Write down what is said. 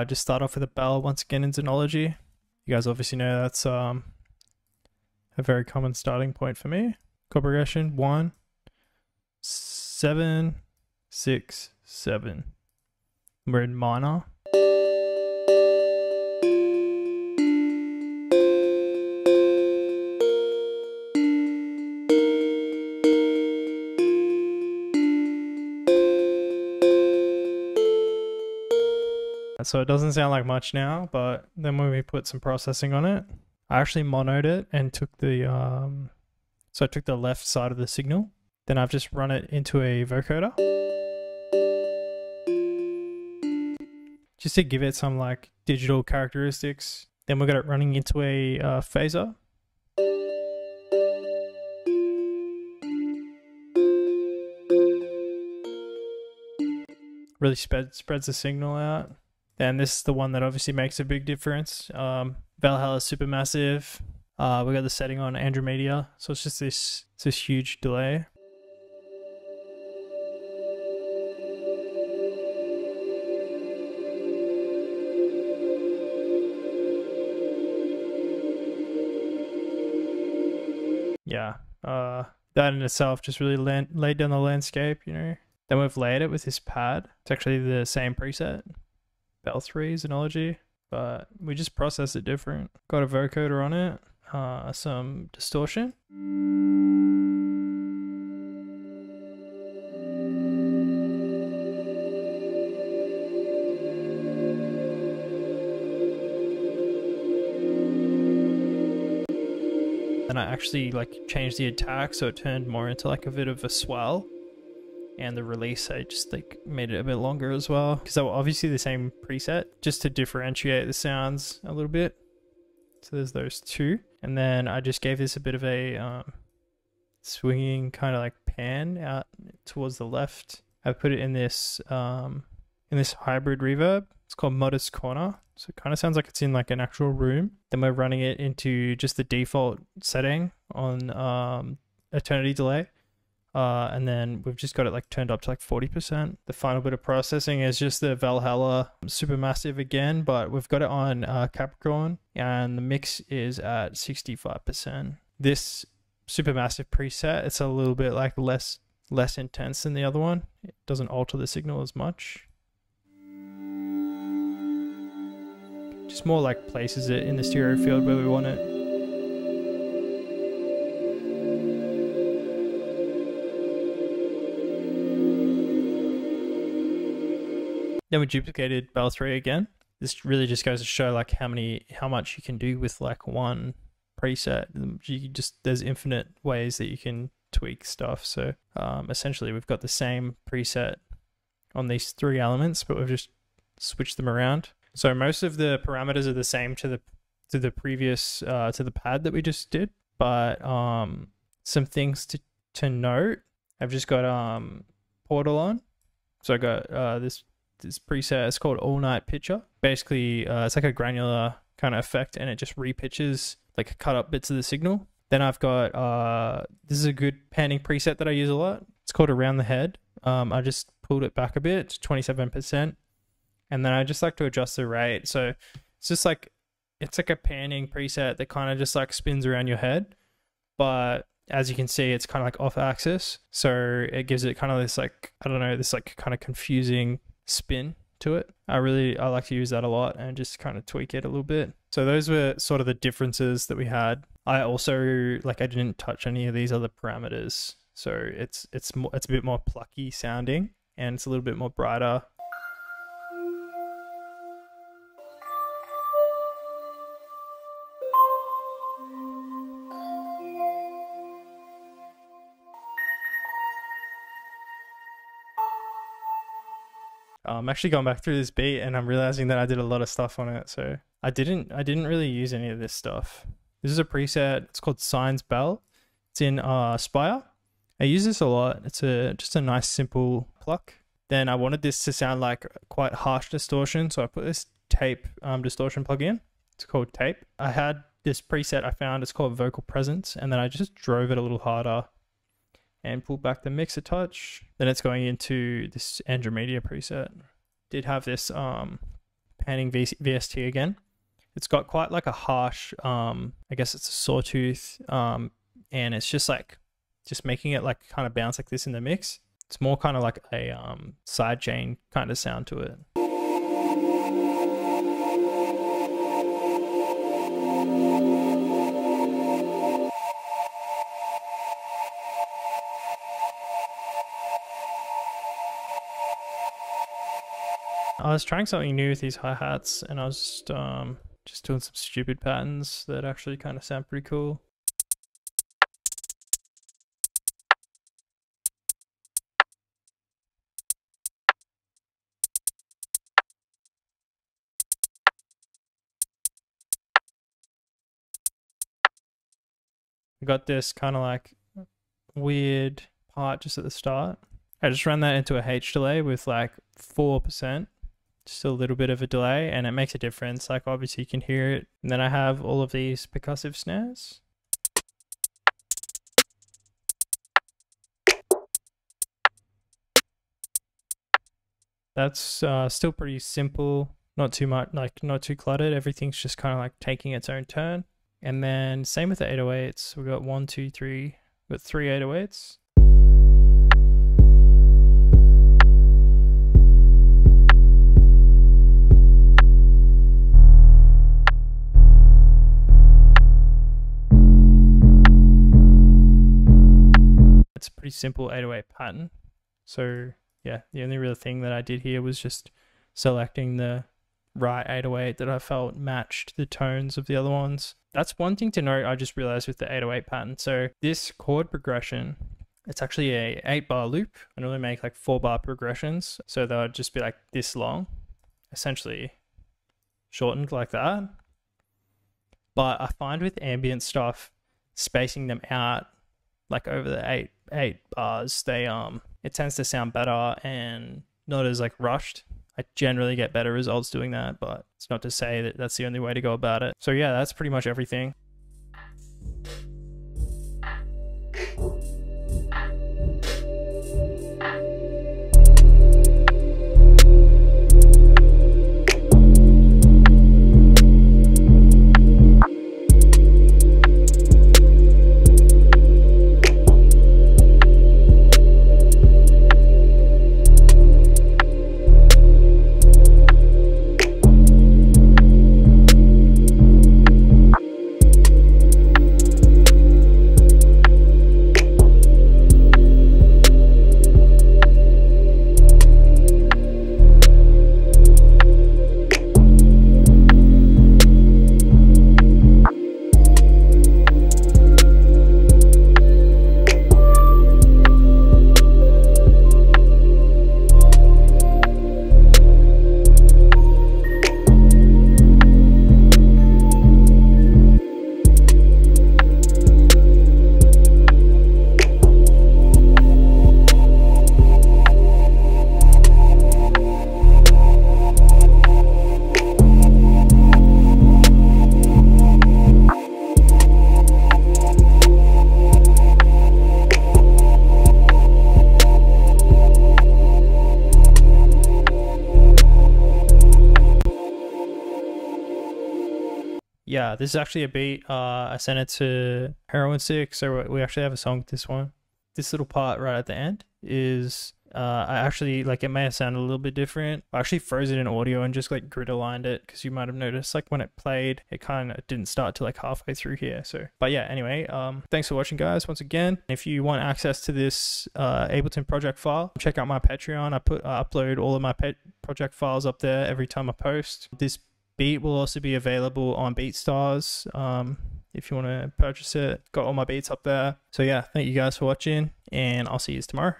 Uh, just start off with a bell once again in Zenology. You guys obviously know that's um, a very common starting point for me. Chord progression one, seven, six, seven. We're in minor. So it doesn't sound like much now, but then when we put some processing on it, I actually monoed it and took the um, so I took the left side of the signal. Then I've just run it into a vocoder. Just to give it some like digital characteristics. Then we got it running into a uh, phaser. Really spread, spreads the signal out. Then this is the one that obviously makes a big difference. Um, Valhalla Supermassive. Uh, we got the setting on Andromeda, so it's just this it's this huge delay. Yeah, uh, that in itself just really laid down the landscape, you know. Then we've layered it with this pad. It's actually the same preset. Bell 3 Zenology, but we just process it different. Got a vocoder on it, uh, some distortion. And I actually like changed the attack so it turned more into like a bit of a swell and the release I just like made it a bit longer as well because they were obviously the same preset just to differentiate the sounds a little bit. So there's those two, and then I just gave this a bit of a um, swinging kind of like pan out towards the left. I put it in this um, in this hybrid reverb. It's called Modest Corner. So it kind of sounds like it's in like an actual room. Then we're running it into just the default setting on um, Eternity Delay. Uh, and then we've just got it like turned up to like 40%. The final bit of processing is just the Valhalla Supermassive again, but we've got it on uh, Capricorn and the mix is at 65%. This Supermassive preset, it's a little bit like less less intense than the other one. It doesn't alter the signal as much. Just more like places it in the stereo field where we want it. Then we duplicated Bell 3 again. This really just goes to show like how many how much you can do with like one preset. You just there's infinite ways that you can tweak stuff. So um, essentially we've got the same preset on these three elements, but we've just switched them around. So most of the parameters are the same to the to the previous uh, to the pad that we just did, but um, some things to to note. I've just got um, Portal on, so I got uh, this this preset. It's called All Night Pitcher. Basically, uh, it's like a granular kind of effect, and it just repitches like cut up bits of the signal. Then I've got uh, this is a good panning preset that I use a lot. It's called Around the Head. Um, I just pulled it back a bit, twenty seven percent, and then I just like to adjust the rate. So it's just like it's like a panning preset that kind of just like spins around your head, but as you can see, it's kind of like off axis. So it gives it kind of this like, I don't know, this like kind of confusing spin to it. I really I like to use that a lot and just kind of tweak it a little bit. So those were sort of the differences that we had. I also like I didn't touch any of these other parameters. So it's it's more, it's a bit more plucky sounding and it's a little bit more brighter. I'm actually going back through this beat and I'm realizing that I did a lot of stuff on it. So I didn't I didn't really use any of this stuff. This is a preset. It's called Signs Bell. It's in uh, Spire. I use this a lot. It's a just a nice simple pluck. Then I wanted this to sound like quite harsh distortion, so I put this tape um, distortion plug in. It's called tape. I had this preset I found. It's called Vocal Presence, and then I just drove it a little harder and pull back the mix a touch. Then it's going into this Andromeda preset. Did have this um, panning v- VST again. It's got quite like a harsh, um, I guess it's a sawtooth, um, and it's just like just making it like kind of bounce like this in the mix. It's more kind of like a um, side chain kind of sound to it. I was trying something new with these hi hats, and I was just, um, just doing some stupid patterns that actually kind of sound pretty cool. I got this kind of like weird part just at the start. I just ran that into a H delay with like 4%, just a little bit of a delay, and it makes a difference. Like, obviously, you can hear it. And then I have all of these percussive snares. That's uh, still pretty simple, not too much, like, not too cluttered. Everything's just kind of like taking its own turn. And then same with the 808s. We've got one, two, three, we've got three 808s. Pretty simple 808 pattern. So yeah, the only real thing that I did here was just selecting the right 808 that I felt matched the tones of the other ones. That's one thing to note I just realized with the 808 pattern. So this chord progression, it's actually a 8 bar loop. I normally make like 4 bar progressions. So they'll just be like this long, essentially shortened like that. But I find with ambient stuff, spacing them out like over the eight eight bars, they um it tends to sound better and not as like rushed. I generally get better results doing that, but it's not to say that that's the only way to go about it. So yeah, that's pretty much everything. This is actually a beat. Uh, I sent it to Heroin Six, so we actually have a song with this one. This little part right at the end is uh, I actually like it may have sounded a little bit different. I actually froze it in audio and just like grid aligned it because you might have noticed like when it played, it kind of didn't start to like halfway through here. So, but yeah, anyway, um, thanks for watching, guys. Once again, if you want access to this uh, Ableton project file, check out my Patreon. I put I upload all of my project files up there every time I post. This beat will also be available on BeatStars um, if you want to purchase it. Got all my beats up there. So yeah, thank you guys for watching, and I'll see you tomorrow.